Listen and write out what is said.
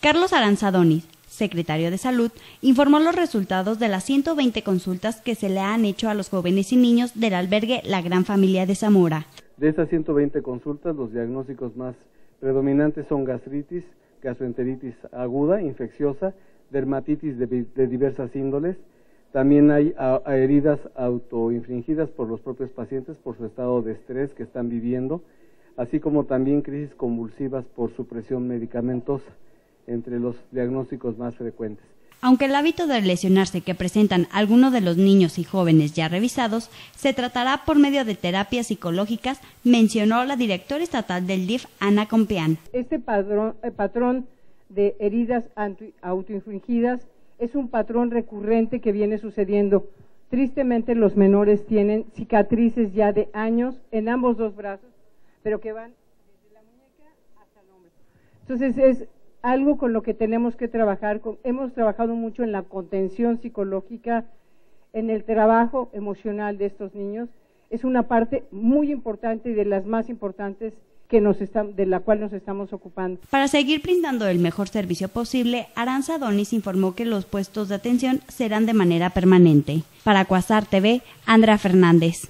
Carlos Aranzadonis, secretario de Salud, informó los resultados de las 120 consultas que se le han hecho a los jóvenes y niños del albergue La Gran Familia de Zamora. De esas 120 consultas, los diagnósticos más predominantes son gastritis, gastroenteritis aguda, infecciosa, dermatitis de, diversas índoles. También hay heridas autoinfringidas por los propios pacientes por su estado de estrés que están viviendo, así como también crisis convulsivas por supresión medicamentosa, entre los diagnósticos más frecuentes. Aunque el hábito de lesionarse que presentan algunos de los niños y jóvenes ya revisados se tratará por medio de terapias psicológicas, mencionó la directora estatal del DIF, Ana Compeán. Este eh, patrón de heridas autoinfligidas es un patrón recurrente que viene sucediendo. Tristemente los menores tienen cicatrices ya de años en ambos dos brazos, pero que van desde la muñeca hasta el hombro. Entonces es algo con lo que tenemos que trabajar. hemos trabajado mucho en la contención psicológica, en el trabajo emocional de estos niños. Es una parte muy importante y de las más importantes que nos de la cual nos estamos ocupando. Para seguir brindando el mejor servicio posible, Aranza Donis informó que los puestos de atención serán de manera permanente. Para Cuasar TV, Andrea Fernández.